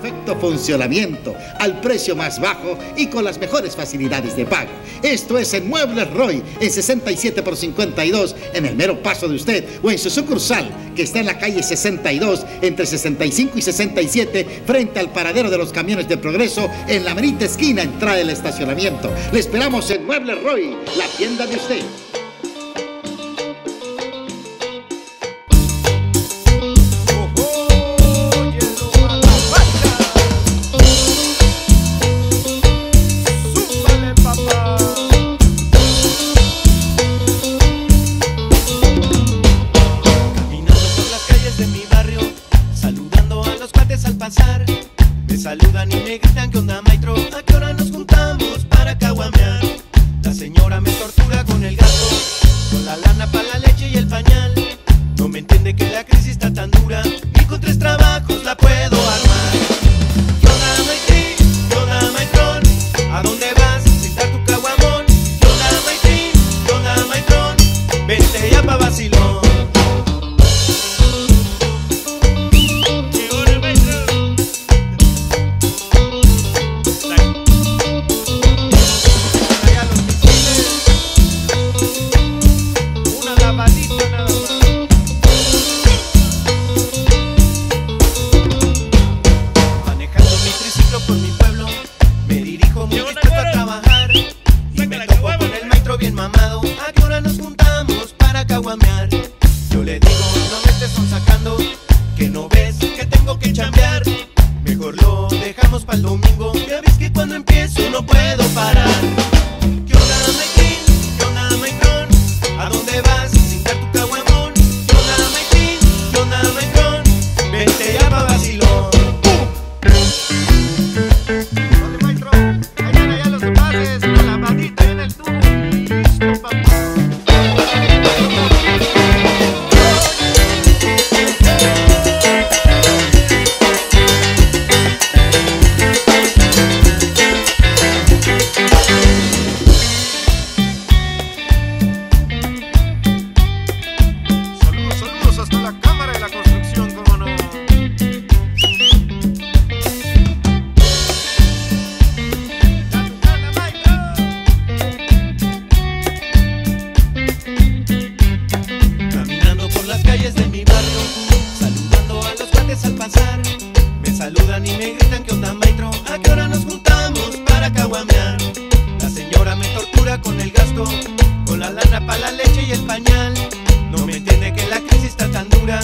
perfecto funcionamiento, al precio más bajo y con las mejores facilidades de pago. Esto es en Muebles Roy, en 67 por 52, en el mero paso de usted, o en su sucursal, que está en la calle 62, entre 65 y 67, frente al paradero de los camiones de progreso, en la merita esquina, entrada del estacionamiento. Le esperamos en Muebles Roy, la tienda de usted. Saludando a los cuates al pasar. Me saludan y me gritan que onda maestro, ¿a qué hora nos juntamos para caguamear? La señora me tortura con el gato, con la lana para la leche y el pañal. No me entiende que la crisis está tan dura, y con tres trabajos la puedo que no ves que tengo que chambear. Mejor lo dejamos para el domingo. Ya ves que cuando empiezo no puedo parar. Con el gasto, con la lana para la leche y el pañal. No me entiende que la crisis está tan dura,